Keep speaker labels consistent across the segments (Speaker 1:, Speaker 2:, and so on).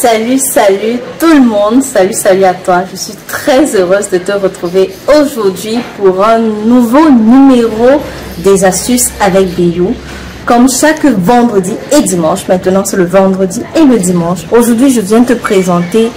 Speaker 1: Salut, salut tout le monde, salut, salut à toi. Je suis très heureuse de te retrouver aujourd'hui pour un nouveau numéro des astuces avec Biou. Comme chaque vendredi et dimanche, maintenant c'est le vendredi et le dimanche. Aujourd'hui, je viens te présenter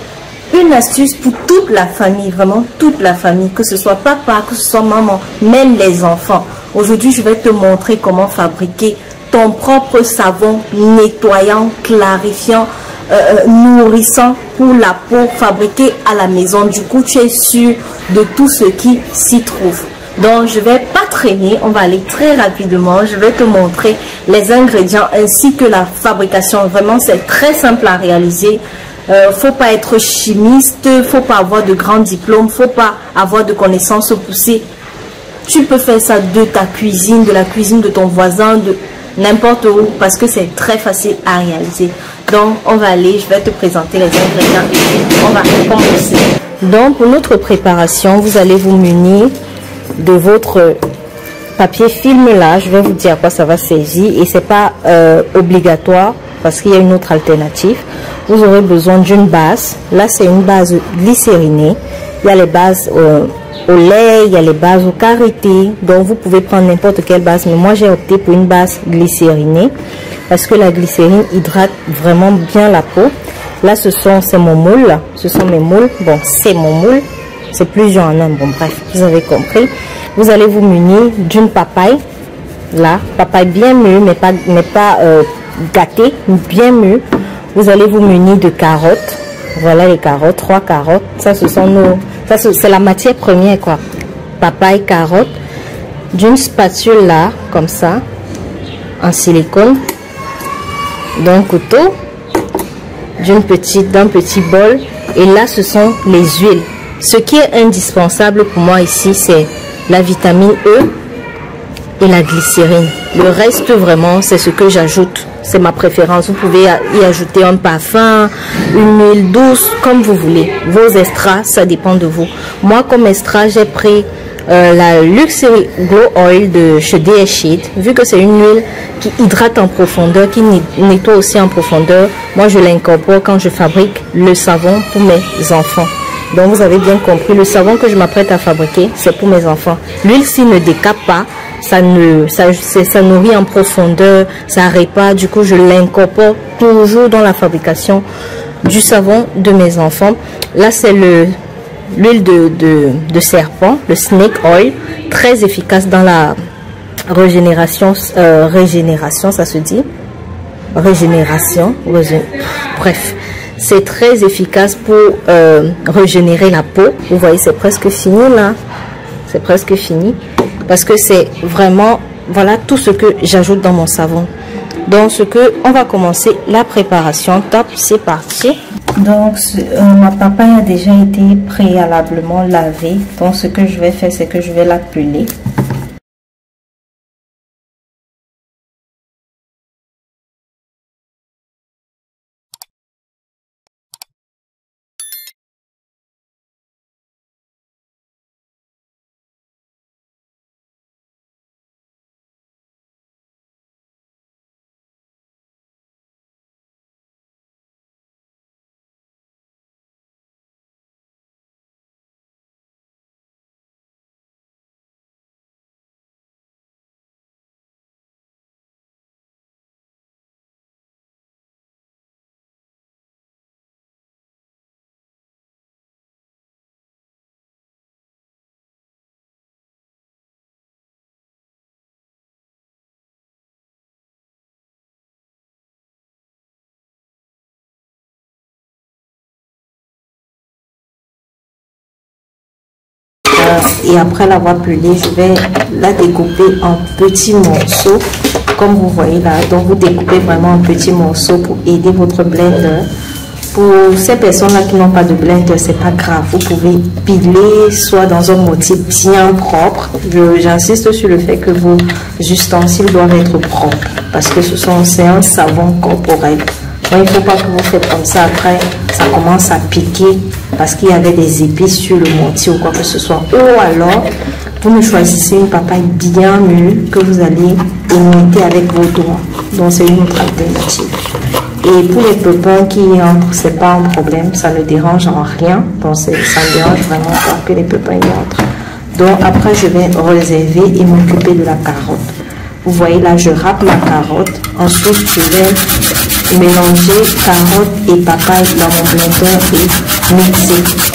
Speaker 1: une astuce pour toute la famille, vraiment toute la famille, que ce soit papa, que ce soit maman, même les enfants. Aujourd'hui, je vais te montrer comment fabriquer ton propre savon nettoyant, clarifiant, euh, euh, nourrissant pour la peau fabriqué à la maison. Du coup, tu es sûr de tout ce qui s'y trouve. Donc, je vais pas traîner, on va aller très rapidement. Je vais te montrer les ingrédients ainsi que la fabrication. Vraiment, c'est très simple à réaliser. Euh, faut pas être chimiste, faut pas avoir de grands diplômes, faut pas avoir de connaissances poussées. Tu peux faire ça de ta cuisine, de la cuisine de ton voisin, de n'importe où parce que c'est très facile à réaliser. Donc, on va aller, je vais te présenter les ingrédients on va commencer. Donc, pour notre préparation, vous allez vous munir de votre papier film là. Je vais vous dire à quoi ça va servir et c'est pas euh, obligatoire parce qu'il y a une autre alternative. Vous aurez besoin d'une base. Là, c'est une base glycérinée. Il y a les bases au lait, il y a les bases au karité. Donc, vous pouvez prendre n'importe quelle base. Mais moi, j'ai opté pour une base glycérinée parce que la glycérine hydrate vraiment bien la peau. Là, ce sont c'est mon moule. Ce sont mes moules. Bon, c'est mon moule. C'est plusieurs en un. Bon, bref, vous avez compris. Vous allez vous munir d'une papaye. Là, papaye bien mûre, mais pas, mais pas euh, gâtée, bien mûre. Vous allez vous munir de carottes. Voilà les carottes, trois carottes. Ça, ce sont nos... Ça, c'est la matière première, quoi. Papaye, carotte. D'une spatule là, comme ça, en silicone d'un couteau, d'une petite, d'un petit bol. Et là, ce sont les huiles. Ce qui est indispensable pour moi ici, c'est la vitamine E et la glycérine. Le reste, vraiment, c'est ce que j'ajoute. C'est ma préférence. Vous pouvez y ajouter un parfum, une huile douce, comme vous voulez. Vos extras, ça dépend de vous. Moi, comme extra, j'ai pris euh, la Luxury Glow Oil de chez DS vu que c'est une huile qui hydrate en profondeur, qui nettoie aussi en profondeur, moi je l'incorpore quand je fabrique le savon pour mes enfants. Donc vous avez bien compris, le savon que je m'apprête à fabriquer, c'est pour mes enfants. L'huile s'il ne décape pas, ça ne ça, ça nourrit en profondeur, ça pas. Du coup, je l'incorpore toujours dans la fabrication du savon de mes enfants. Là, c'est le l'huile de, serpent, le snake oil, très efficace dans la régénération, euh, régénération, ça se dit, régénération, bref, c'est très efficace pour euh, régénérer la peau. Vous voyez, c'est presque fini là, c'est presque fini, parce que c'est vraiment, voilà tout ce que j'ajoute dans mon savon. Donc, ce que on va commencer la préparation. Top, c'est parti. Donc, euh, ma papaye a déjà été préalablement lavée. Donc, ce que je vais faire, c'est que je vais la peler. Et après l'avoir pelée, je vais la découper en petits morceaux comme vous voyez là. Donc vous découpez vraiment en petits morceaux pour aider votre blender. Pour ces personnes-là qui n'ont pas de blender, c'est pas grave. Vous pouvez piler soit dans un motif bien propre. J'insiste sur le fait que vos ustensiles doivent être propres parce que ce un savon corporel. il ne faut pas que vous faites comme ça après, ça commence à piquer parce qu'il y avait des épices sur le mortier ou quoi que ce soit. Ou alors, vous me choisissez une papaye bien mûre que vous allez émietter avec vos doigts. Donc, c'est une autre alternative. Et pour les pépins qui entrent, c'est pas un problème, ça ne dérange en rien. Donc ça ne dérange vraiment pas que les pépins y entrent. Donc après, je vais réserver et m'occuper de la carotte. Vous voyez là, je râpe ma carotte. Ensuite, je vais mélanger carotte et papaye dans mon blender et Mix it.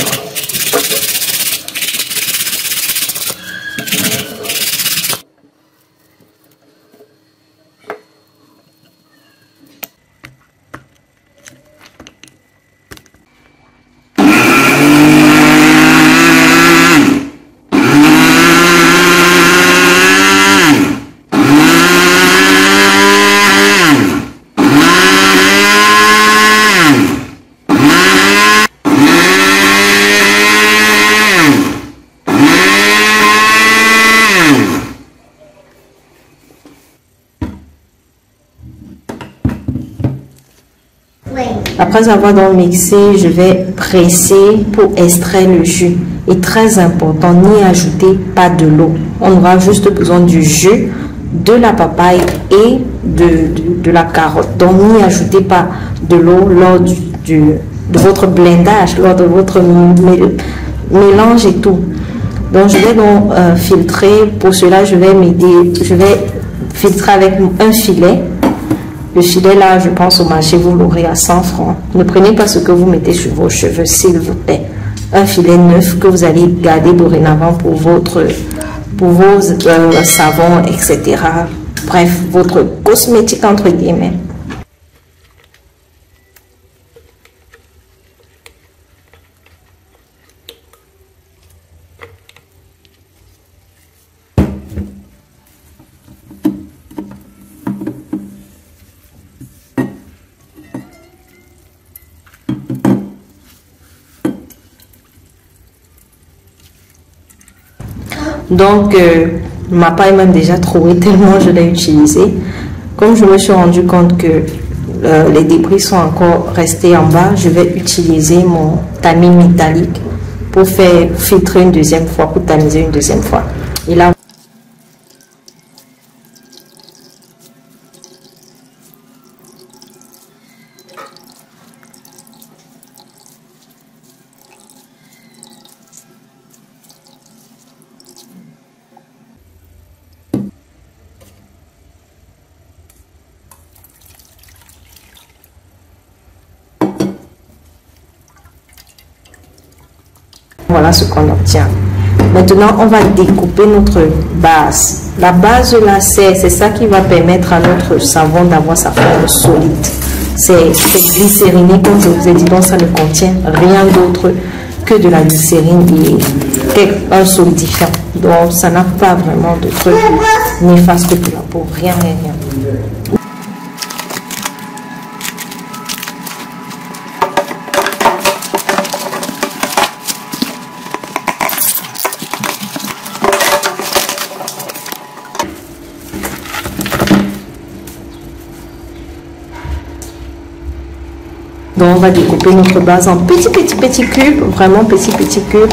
Speaker 1: Après avoir donc mixé, je vais presser pour extraire le jus. Et très important, n'y ajouter pas de l'eau. On aura juste besoin du jus, de la papaye et de, de, la carotte. Donc n'y ajoutez pas de l'eau lors du, de votre blendage, lors de votre mélange et tout. Donc je vais donc euh, filtrer. Pour cela, je vais je vais filtrer avec un filet le filet là, je pense au marché, vous l'aurez à 100 francs. Ne prenez pas ce que vous mettez sur vos cheveux, s'il vous plaît. Un filet neuf que vous allez garder dorénavant pour votre, pour vos euh, savons, etc. Bref, votre cosmétique entre guillemets. Donc, euh, ma paille m'a déjà trouvé tellement je l'ai utilisé. Comme je me suis rendu compte que euh, les débris sont encore restés en bas, je vais utiliser mon tamis métallique pour faire filtrer une deuxième fois, pour tamiser une deuxième fois. Et là, Voilà ce qu'on obtient. Maintenant, on va découper notre base. La base serre, c'est ça qui va permettre à notre savon d'avoir sa forme solide. C'est glycériné, comme je vous ai dit, donc ça ne contient rien d'autre que de la glycérine et un solidifiant. Donc, ça n'a pas vraiment de truc néfaste pour la peau. Rien, rien, rien. Donc on va découper notre base en petits petits petits cubes, vraiment petits petits cubes.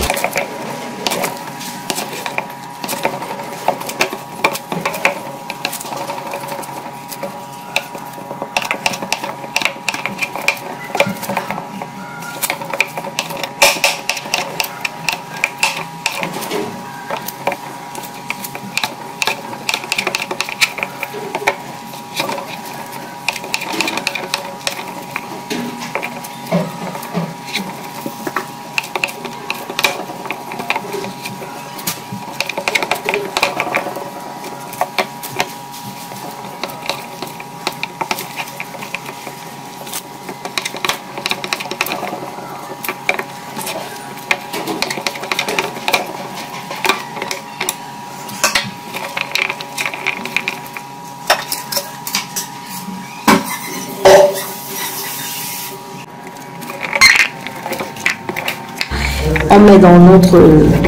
Speaker 1: on met dans notre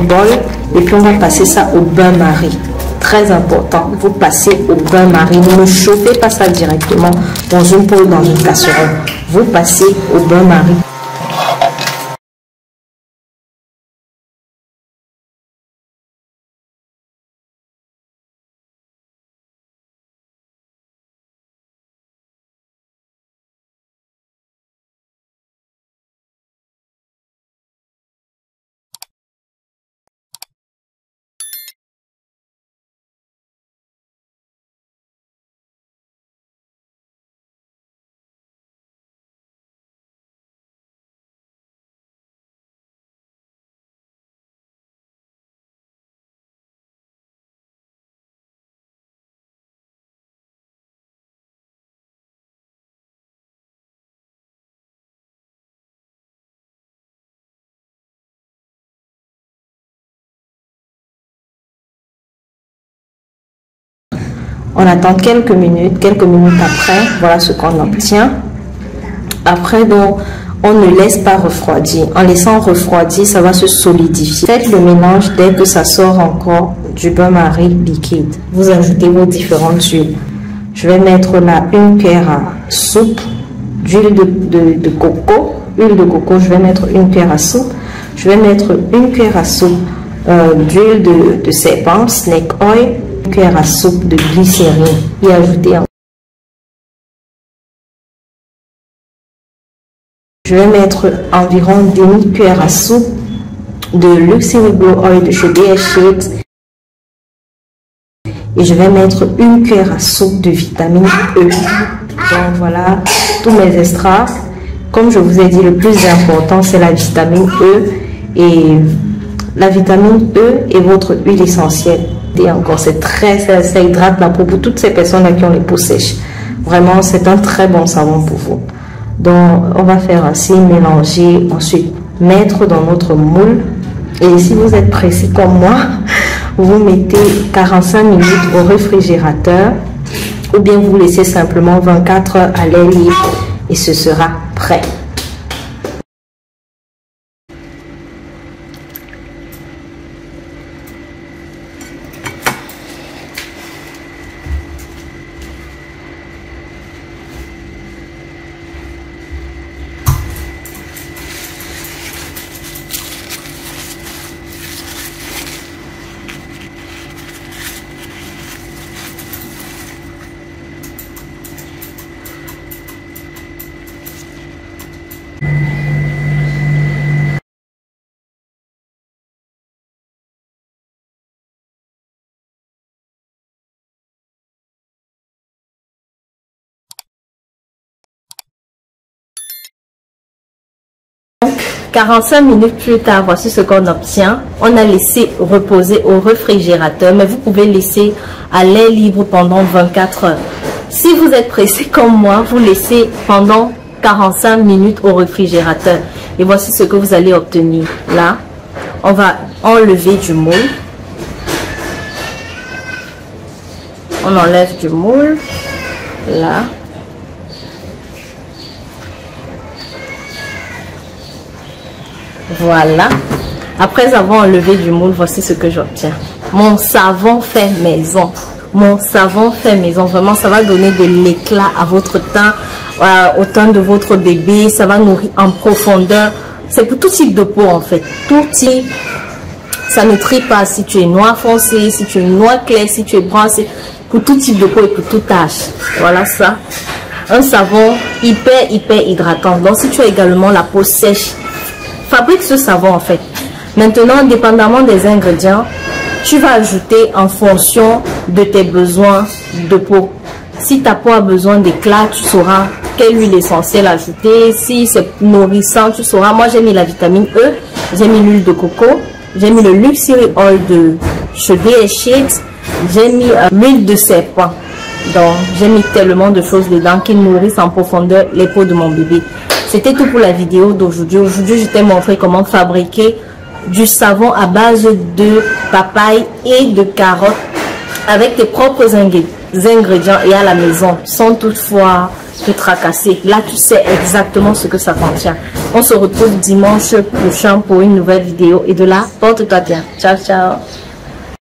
Speaker 1: bol et puis on va passer ça au bain-marie. Très important, vous passez au bain-marie. Ne chauffez pas ça directement dans une poêle, dans une casserole. Vous passez au bain-marie. On attend quelques minutes, quelques minutes après, voilà ce qu'on obtient. Après, donc, on ne laisse pas refroidir. En laissant refroidir, ça va se solidifier. Faites le mélange dès que ça sort encore du bain-marie liquide. Vous ajoutez vos différentes huiles. Je vais mettre là une cuillère à soupe d'huile de, coco. Huile de coco, je vais mettre une cuillère à soupe. Je vais mettre une cuillère à soupe euh, d'huile de, de serpent, snake oil, cuillère à soupe de glycérine et ajouter Je vais mettre environ demi-cuillère à soupe de Luxury Glow Oil de chez BH Et je vais mettre une cuillère à soupe de vitamine E. Donc voilà tous mes extras. Comme je vous ai dit, le plus important, c'est la vitamine E. Et la vitamine E est votre huile essentielle. Encore, c'est très, ça, ça hydrate la peau pour toutes ces personnes qui ont les peaux sèches. Vraiment, c'est un très bon savon pour vous. Donc, on va faire ainsi, mélanger, ensuite mettre dans notre moule. Et si vous êtes précis comme moi, vous mettez 45 minutes au réfrigérateur ou bien vous laissez simplement 24 heures à l'air libre et ce sera prêt. 45 minutes plus tard, voici ce qu'on obtient. On a laissé reposer au réfrigérateur, mais vous pouvez laisser à l'air libre pendant 24 heures. Si vous êtes pressé comme moi, vous laissez pendant 45 minutes au réfrigérateur. Et voici ce que vous allez obtenir. Là, on va enlever du moule. On enlève du moule. Là. Voilà. Après avoir enlevé du moule, voici ce que j'obtiens. Mon savon fait maison. Mon savon fait maison. Vraiment, ça va donner de l'éclat à votre teint, euh, au teint de votre bébé. Ça va nourrir en profondeur. C'est pour tout type de peau, en fait. Tout type. Ça ne trie pas si tu es noir foncé, si tu es noir clair, si tu es brun. pour tout type de peau et pour toute tâche. Voilà ça. Un savon hyper, hyper hydratant. Donc, si tu as également la peau sèche, fabrique ce savon en fait. Maintenant, dépendamment des ingrédients, tu vas ajouter en fonction de tes besoins de peau. Si ta peau a besoin d'éclat, tu sauras quelle huile essentielle ajouter. Si c'est nourrissant, tu sauras. Moi, j'ai mis la vitamine E, j'ai mis l'huile de coco, j'ai mis le Luxury Oil de et Sheets, j'ai mis euh, l'huile de serpent. Donc, j'ai mis tellement de choses dedans qui nourrissent en profondeur les peaux de mon bébé. C'était tout pour la vidéo d'aujourd'hui. Aujourd'hui, je t'ai montré comment fabriquer du savon à base de papaye et de carottes avec tes propres ingrédients et à la maison sans toutefois te tracasser. Là, tu sais exactement ce que ça contient. On se retrouve dimanche prochain pour une nouvelle vidéo et de là, porte-toi bien. Ciao, ciao.